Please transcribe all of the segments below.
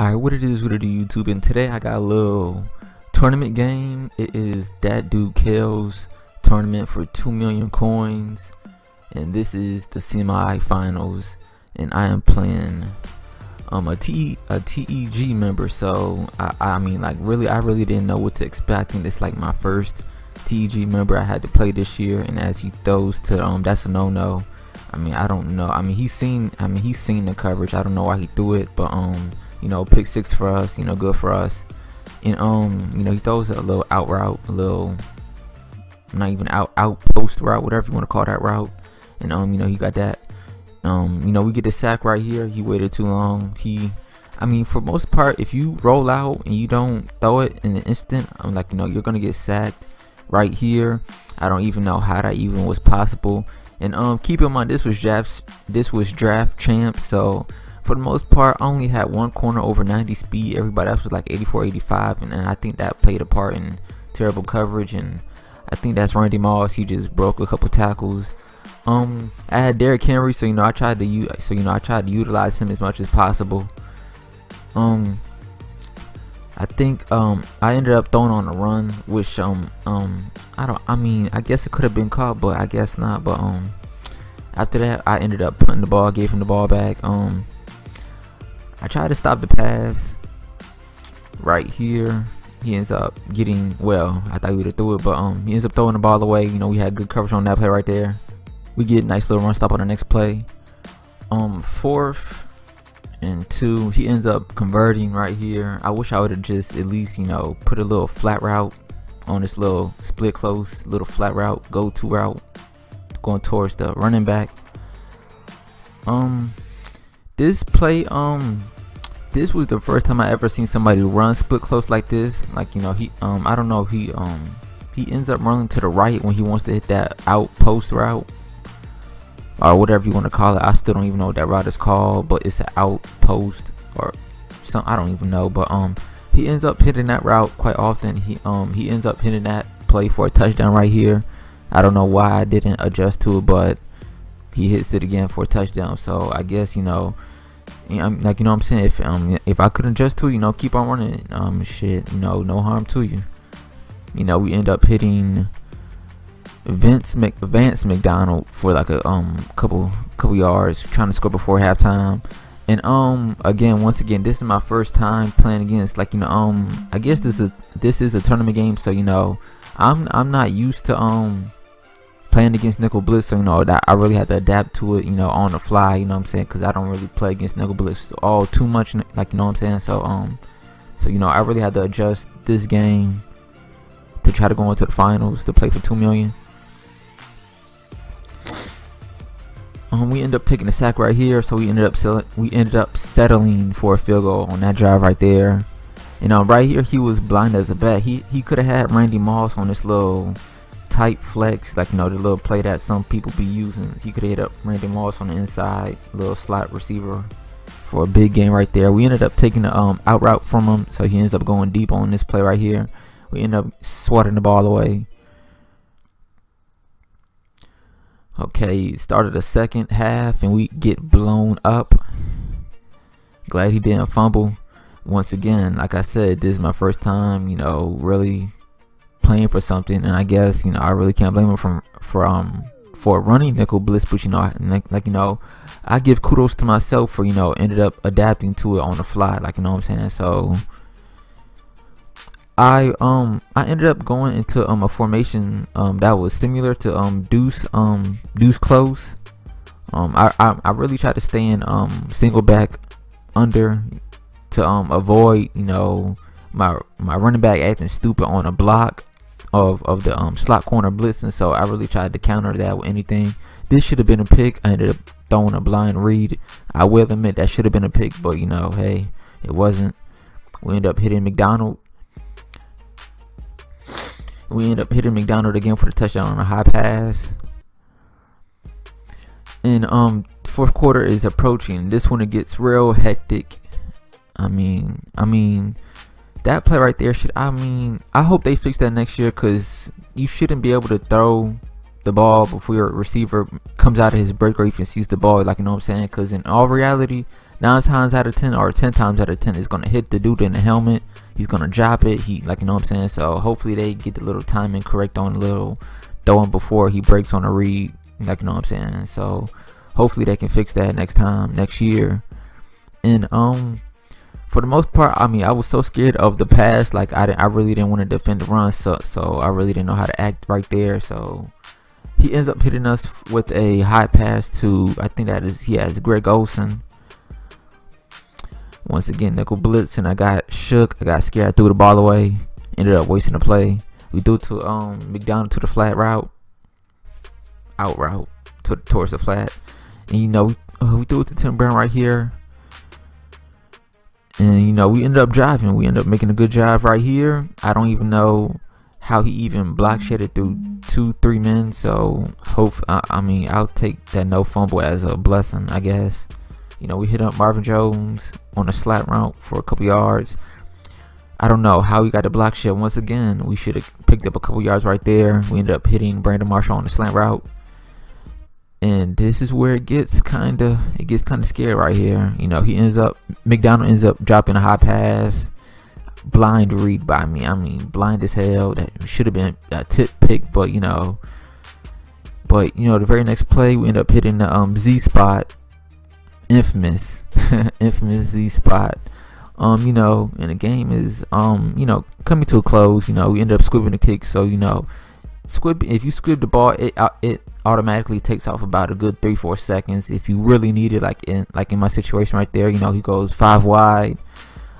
Alright, what it is, what it is, YouTube, and today I got a little tournament game. It is that dude Kellz tournament for 2 million coins, and this is the semi-finals, and I am playing um a T a TEG member, so I I mean like really I really didn't know what to expect. and this like my first TEG member I had to play this year, and as he throws to um that's a no-no. I mean I don't know. I mean he's seen I mean he's seen the coverage. I don't know why he threw it, but um you know, pick six for us, you know, good for us. And um, you know, he throws a little out route, a little not even out out post route, whatever you want to call that route. And um, you know, he got that. Um, you know, we get the sack right here. He waited too long. He I mean, for most part, if you roll out and you don't throw it in an instant, I'm like, you know, you're gonna get sacked right here. I don't even know how that even was possible. And um, keep in mind, this was draft, this was draft champ, so for the most part I only had one corner over 90 speed. Everybody else was like 84 85 and, and I think that played a part in terrible coverage and I think that's Randy Moss. He just broke a couple tackles. Um I had Derrick Henry so you know I tried to use so you know I tried to utilize him as much as possible. Um I think um I ended up throwing on a run which um um I don't I mean I guess it could have been caught but I guess not. But um after that I ended up putting the ball gave him the ball back. Um I try to stop the pass right here. He ends up getting well. I thought we would have threw it, but um, he ends up throwing the ball away. You know, we had good coverage on that play right there. We get a nice little run stop on the next play. Um, fourth and two. He ends up converting right here. I wish I would have just at least you know put a little flat route on this little split close, little flat route, go to route, going towards the running back. Um, this play um this was the first time I ever seen somebody run split close like this. Like you know, he um I don't know he um he ends up running to the right when he wants to hit that out post route or whatever you want to call it. I still don't even know what that route is called, but it's an out post or some I don't even know. But um he ends up hitting that route quite often. He um he ends up hitting that play for a touchdown right here. I don't know why I didn't adjust to it, but he hits it again for a touchdown. So I guess you know like you know what I'm saying? If um if I couldn't adjust to you know keep on running um shit you know no harm to you. You know we end up hitting Vince Mc Vance McDonald for like a um couple couple yards trying to score before halftime. And um again once again this is my first time playing against like you know um I guess this is this is a tournament game so you know I'm I'm not used to um playing against nickel blitz so you know that i really had to adapt to it you know on the fly you know what i'm saying? Because i don't really play against nickel blitz all too much like you know what i'm saying? So um so you know i really had to adjust this game to try to go into the finals to play for two million. Um we end up taking a sack right here so we ended up we ended up settling for a field goal on that drive right there. You know right here he was blind as a bat. He he could have had randy moss on this little tight flex, like you know the little play that some people be using. He could hit up Randy Moss on the inside, little slot receiver for a big game right there. We ended up taking the um, out route from him, so he ends up going deep on this play right here. We end up swatting the ball away. Okay, started the second half and we get blown up. Glad he didn't fumble. Once again, like I said, this is my first time, you know, really playing for something, and I guess you know I really can't blame him from for um for running nickel blitz, but you know like, like you know I give kudos to myself for you know ended up adapting to it on the fly, like you know what I'm saying. So I um I ended up going into um a formation um that was similar to um deuce um deuce close. Um I I, I really tried to stay in um single back under to um avoid you know my my running back acting stupid on a block of of the um, slot corner blitzing, so I really tried to counter that with anything. This should have been a pick. I ended up throwing a blind read. I will admit that should have been a pick, but you know, hey, it wasn't. We end up hitting McDonald. We end up hitting McDonald again for the touchdown on a high pass. And um, fourth quarter is approaching. This one it gets real hectic. I mean, I mean, that play right there should I mean I hope they fix that next year because you shouldn't be able to throw the ball before your receiver comes out of his break or even sees the ball like you know what I'm saying because in all reality nine times out of ten or ten times out of ten is gonna hit the dude in the helmet. He's gonna drop it. He like you know what I'm saying. So hopefully they get the little timing correct on the little throwing before he breaks on a read. Like you know what I'm saying. So hopefully they can fix that next time next year. And um for the most part, I mean, I was so scared of the pass. Like I, didn't, I really didn't want to defend the run, so so I really didn't know how to act right there. So he ends up hitting us with a high pass to I think that is he has Greg Olsen. Once again, nickel blitz, and I got shook. I got scared. I threw the ball away. Ended up wasting the play. We threw to um McDonald to the flat route, out route to towards the flat, and you know we, uh, we threw it to Tim Brown right here and you know we ended up driving. We ended up making a good drive right here. I don't even know how he even block shedded through two three men. So hope I, I, mean i'll take that no fumble as a blessing i guess. You know we hit up marvin jones on a slant route for a couple yards. I don't know how he got the block shed. Once again we should have picked up a couple yards right there. We ended up hitting brandon marshall on the slant route and this is where it gets kind of it gets kind of scary right here. You know he ends up mcdonald ends up dropping a high pass. Blind read by me. I mean blind as hell. That should have been a tip pick but you know. But you know the very next play we end up hitting the um z spot. Infamous. Infamous z spot. Um you know and the game is um you know coming to a close. You know we end up squibbing the kick. So you know squib if you squib the ball it uh, it automatically takes off about a good three four seconds. If you really need it like in like in my situation right there you know he goes five wide.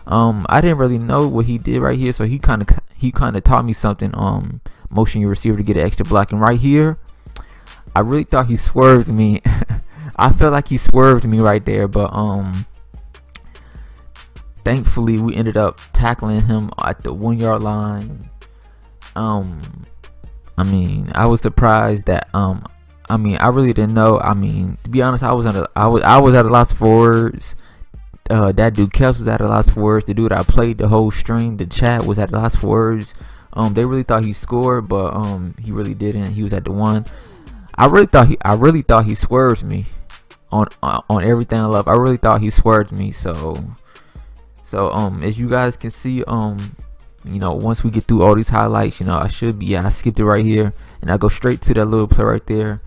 Um i didn't really know what he did right here so he kind of he kind of taught me something um motion your receiver to get an extra block. And right here i really thought he swerved me. I felt like he swerved me right there but um thankfully we ended up tackling him at the one yard line. Um I mean, I was surprised that um I mean, I really didn't know. I mean, to be honest, I was at I was I was at a loss for words. Uh, that dude Kellz was at a loss for words. The dude I played the whole stream, the chat was at a loss for words. Um, they really thought he scored, but um, he really didn't. He was at the one. I really thought he, I really thought he swerved me on uh, on everything I love. I really thought he swerved me. So, so um, as you guys can see, um, you know, once we get through all these highlights, you know, I should be, yeah, I skipped it right here and I go straight to that little play right there.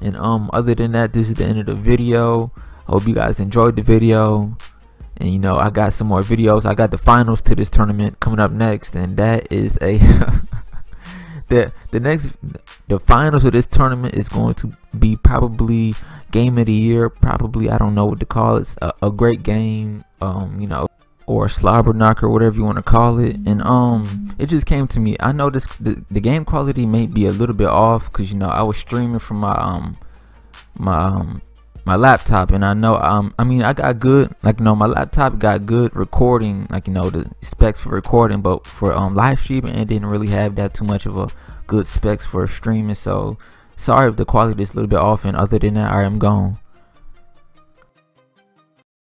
And um, other than that, this is the end of the video. I hope you guys enjoyed the video. And you know, I got some more videos. I got the finals to this tournament coming up next, and that is a the the next the finals of this tournament is going to be probably game of the year. Probably I don't know what to call it. A, a great game. Um, you know or slobber knocker, whatever you want to call it. And um, it just came to me. I know this the, the game quality may be a little bit off because you know I was streaming from my um my um my laptop, and I know um I mean I got good like you know my laptop got good recording like you know the specs for recording, but for um live streaming it didn't really have that too much of a good specs for streaming. So sorry if the quality is a little bit off. And other than that, I am gone.